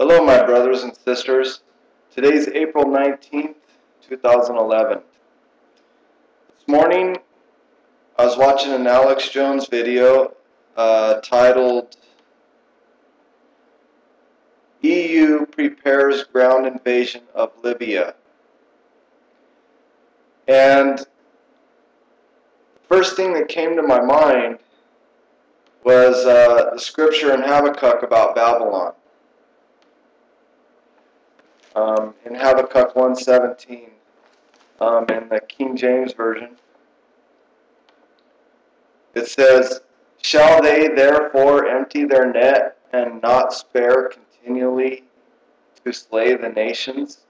Hello, my brothers and sisters. Today's April 19th, 2011. This morning, I was watching an Alex Jones video uh, titled EU Prepares Ground Invasion of Libya. And the first thing that came to my mind was uh, the scripture in Habakkuk about Babylon. Um, in Habakkuk 117 um, in the King James Version, it says, Shall they therefore empty their net and not spare continually to slay the nations?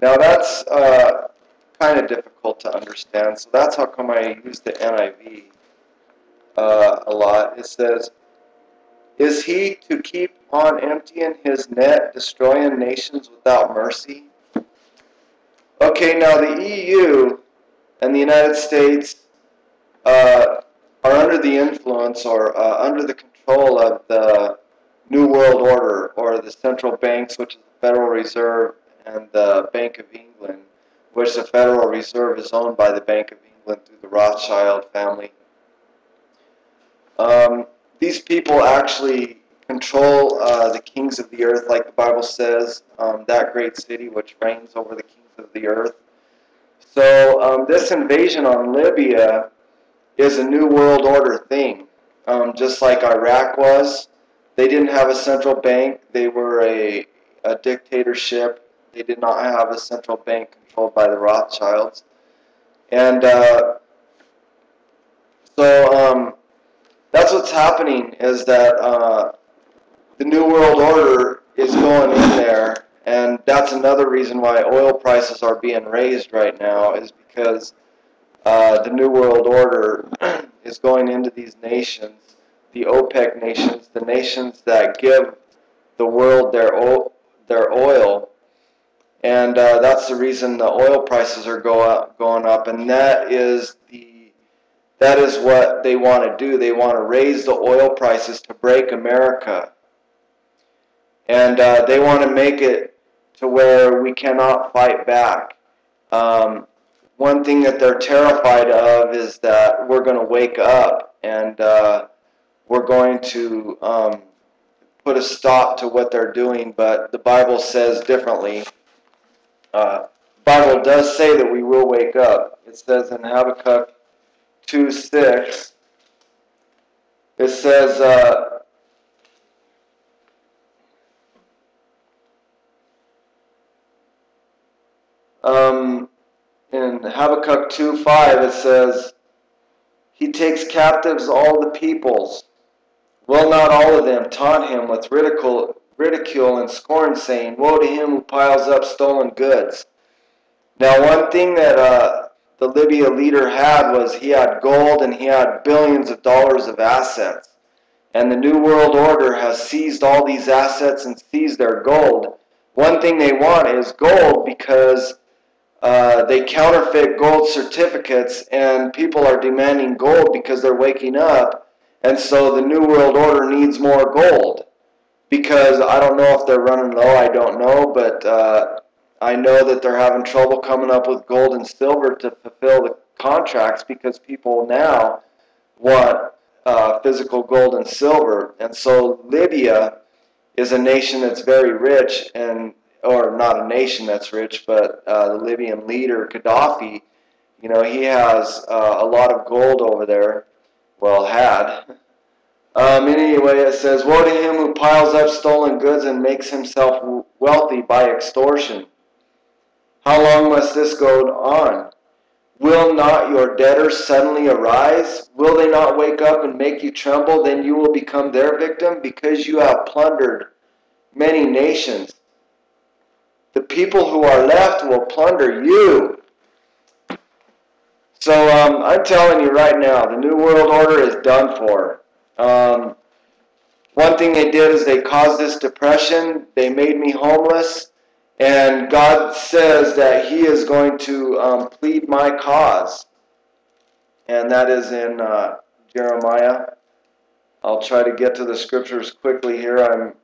Now that's uh, kind of difficult to understand, so that's how come I use the NIV uh, a lot. It says, Is he to keep on emptying his net, destroying nations without mercy? Okay, now the EU and the United States uh, are under the influence or uh, under the control of the New World Order or the central banks, which is the Federal Reserve and the Bank of England, which the Federal Reserve is owned by the Bank of England through the Rothschild family. Um, these people actually control uh, the kings of the earth, like the Bible says, um, that great city which reigns over the kings of the earth. So um, this invasion on Libya is a new world order thing, um, just like Iraq was. They didn't have a central bank. They were a, a dictatorship. They did not have a central bank controlled by the Rothschilds. And uh, so what's happening is that uh, the New World Order is going in there, and that's another reason why oil prices are being raised right now is because uh, the New World Order is going into these nations, the OPEC nations, the nations that give the world their oil, their oil, and uh, that's the reason the oil prices are go up, going up, and that is the that is what they want to do. They want to raise the oil prices to break America. And uh, they want to make it to where we cannot fight back. Um, one thing that they're terrified of is that we're going to wake up and uh, we're going to um, put a stop to what they're doing, but the Bible says differently. Uh, Bible does say that we will wake up. It says in Habakkuk 2 6, it says, uh, um, in Habakkuk 2 5, it says, He takes captives all the peoples. Will not all of them taunt him with ridicule, ridicule and scorn, saying, Woe to him who piles up stolen goods. Now, one thing that uh, the Libya leader had was he had gold and he had billions of dollars of assets. And the New World Order has seized all these assets and seized their gold. One thing they want is gold because uh, they counterfeit gold certificates and people are demanding gold because they're waking up. And so the New World Order needs more gold. Because I don't know if they're running low, I don't know, but uh, I know that they're having trouble coming up with gold and silver to fulfill the contracts because people now want uh, physical gold and silver. And so Libya is a nation that's very rich, and or not a nation that's rich, but uh, the Libyan leader Gaddafi, you know, he has uh, a lot of gold over there. Well, had. Um, anyway, it says, Woe to him who piles up stolen goods and makes himself wealthy by extortion. How long must this go on? Will not your debtors suddenly arise? Will they not wake up and make you tremble? Then you will become their victim because you have plundered many nations. The people who are left will plunder you. So um, I'm telling you right now, the New World Order is done for. Um, one thing they did is they caused this depression. They made me homeless. And God says that He is going to um, plead my cause. And that is in uh, Jeremiah. I'll try to get to the scriptures quickly here. I'm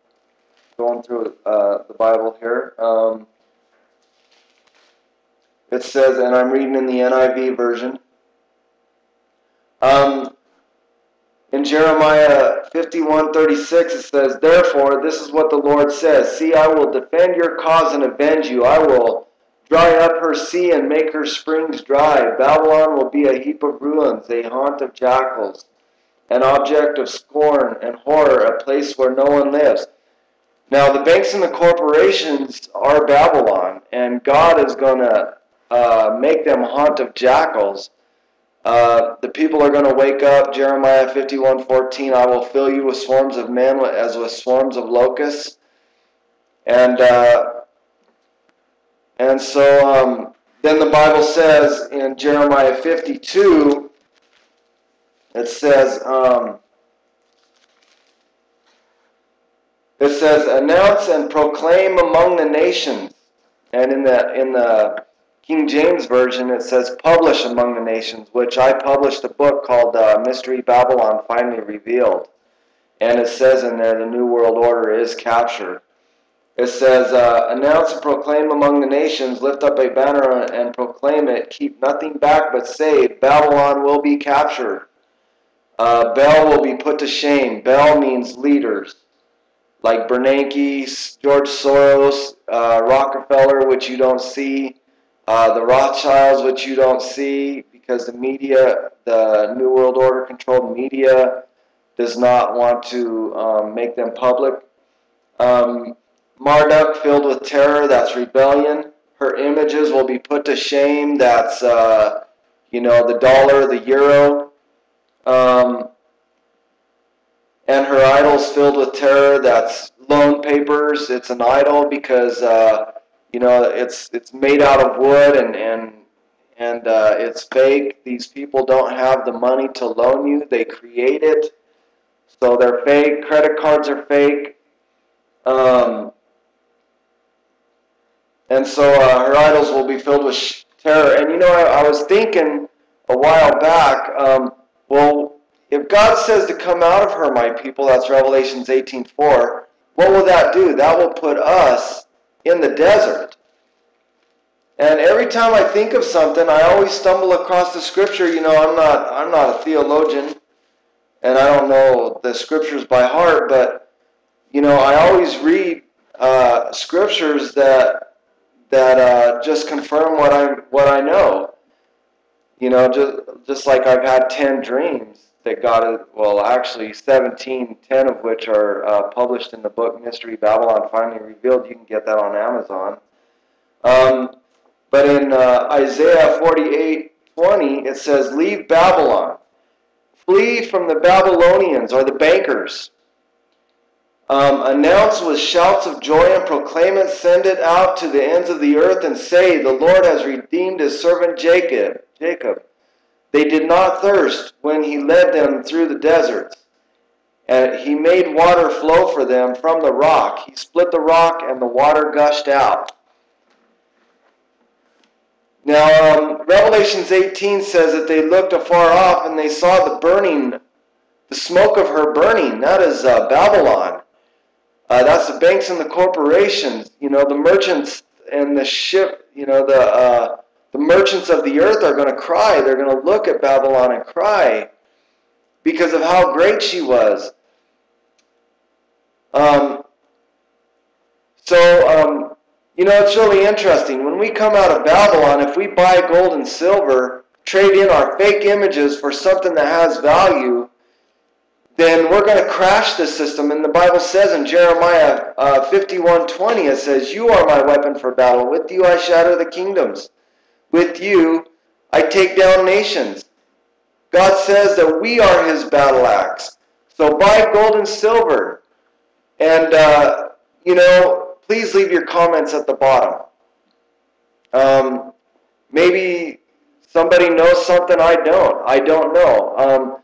going through uh, the Bible here. Um, it says, and I'm reading in the NIV version. Um, in Jeremiah 51:36 it says, "Therefore this is what the Lord says: See, I will defend your cause and avenge you. I will dry up her sea and make her springs dry. Babylon will be a heap of ruins, a haunt of jackals, an object of scorn and horror, a place where no one lives." Now, the banks and the corporations are Babylon, and God is going to uh, make them haunt of jackals. Uh, the people are going to wake up. Jeremiah 51:14. I will fill you with swarms of men as with swarms of locusts. And uh, and so um, then the Bible says in Jeremiah 52, it says. Um, it says, "Announce and proclaim among the nations," and in the in the King James Version, it says publish among the nations, which I published a book called uh, Mystery Babylon Finally Revealed. And it says in there the New World Order is captured. It says, uh, announce and proclaim among the nations, lift up a banner and proclaim it, keep nothing back but say, Babylon will be captured. Uh, Bel will be put to shame. Bel means leaders, like Bernanke, George Soros, uh, Rockefeller, which you don't see. Uh, the Rothschilds, which you don't see because the media, the New World Order controlled media, does not want to um, make them public. Um, Marduk filled with terror, that's rebellion. Her images will be put to shame, that's, uh, you know, the dollar, the euro. Um, and her idols filled with terror, that's loan papers. It's an idol because uh, you know, it's it's made out of wood and and and uh, it's fake. These people don't have the money to loan you; they create it, so they're fake. Credit cards are fake, um, and so uh, her idols will be filled with terror. And you know, I, I was thinking a while back. Um, well, if God says to come out of her, my people, that's Revelations 18:4. What will that do? That will put us in the desert. And every time I think of something, I always stumble across the scripture. You know, I'm not I'm not a theologian, and I don't know the scriptures by heart, but you know, I always read uh, scriptures that that uh, just confirm what I what I know. You know, just just like I've had ten dreams that God, well, actually 17, 10 of which are uh, published in the book Mystery Babylon Finally Revealed. You can get that on Amazon. Um, but in uh, Isaiah 48, 20, it says, Leave Babylon. Flee from the Babylonians or the bankers. Um, announce with shouts of joy and proclaim it. Send it out to the ends of the earth and say, The Lord has redeemed his servant Jacob. Jacob. They did not thirst when he led them through the deserts. And he made water flow for them from the rock. He split the rock and the water gushed out. Now, um, Revelations 18 says that they looked afar off and they saw the burning, the smoke of her burning. That is uh, Babylon. Uh, that's the banks and the corporations. You know, the merchants and the ship. You know, the uh, the merchants of the earth are going to cry. They're going to look at Babylon and cry because of how great she was. Um, so, um, you know, it's really interesting. When we come out of Babylon, if we buy gold and silver, trade in our fake images for something that has value, then we're going to crash the system. And the Bible says in Jeremiah uh, 51:20, it says, You are my weapon for battle. With you I shatter the kingdoms. With you I take down nations. God says that we are his battle axe. So buy gold and silver. And, uh, you know, please leave your comments at the bottom. Um, maybe somebody knows something I don't. I don't know. Um,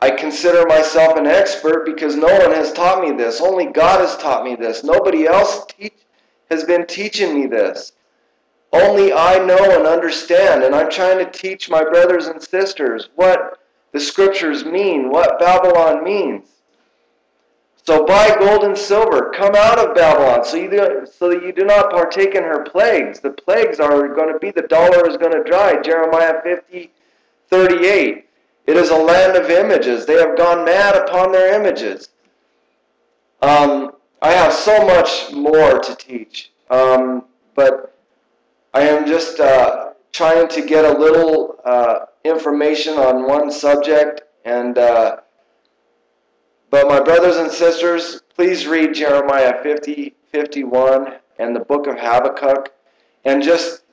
I consider myself an expert because no one has taught me this. Only God has taught me this. Nobody else teach, has been teaching me this. Only I know and understand, and I'm trying to teach my brothers and sisters what the scriptures mean, what Babylon means. So buy gold and silver, come out of Babylon, so you do, so that you do not partake in her plagues. The plagues are going to be the dollar is going to dry. Jeremiah 50, 38. It is a land of images. They have gone mad upon their images. Um, I have so much more to teach, um, but I am just uh, trying to get a little uh, information on one subject and. Uh, but my brothers and sisters, please read Jeremiah 50, 51, and the book of Habakkuk, and just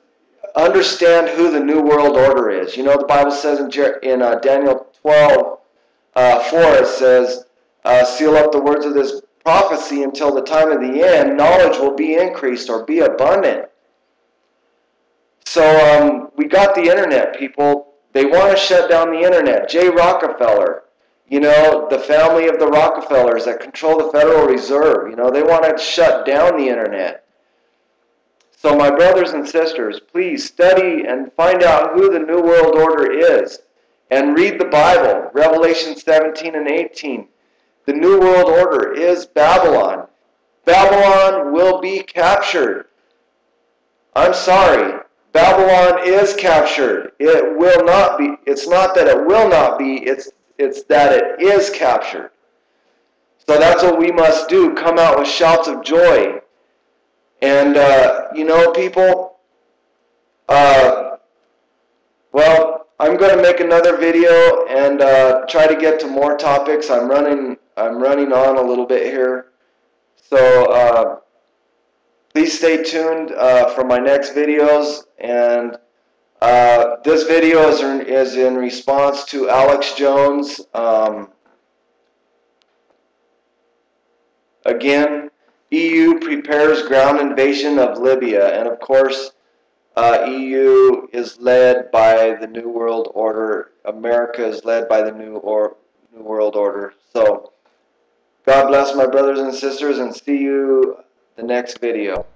understand who the New World Order is. You know, the Bible says in, Jer- in uh, Daniel 12, uh, 4, it says, uh, seal up the words of this prophecy until the time of the end, knowledge will be increased or be abundant. So um, we got the internet, people. They want to shut down the internet. Jay Rockefeller, you know, the family of the Rockefellers that control the Federal Reserve, you know, they want to shut down the internet. So, my brothers and sisters, please study and find out who the New World Order is and read the Bible, Revelation 17 and 18. The New World Order is Babylon. Babylon will be captured. I'm sorry. Babylon is captured. It will not be. It's not that it will not be, it's it's that it is captured. So that's what we must do. Come out with shouts of joy. And, uh, you know, people, uh, well, I'm going to make another video and uh, try to get to more topics. I'm running, I'm running on a little bit here. So uh, please stay tuned uh, for my next videos. And uh, this video is in, is in response to Alex Jones. Um, again, EU prepares ground invasion of Libya. And of course, uh, EU is led by the New World Order. America is led by the New, or, New World Order. So, God bless my brothers and sisters and see you the next video.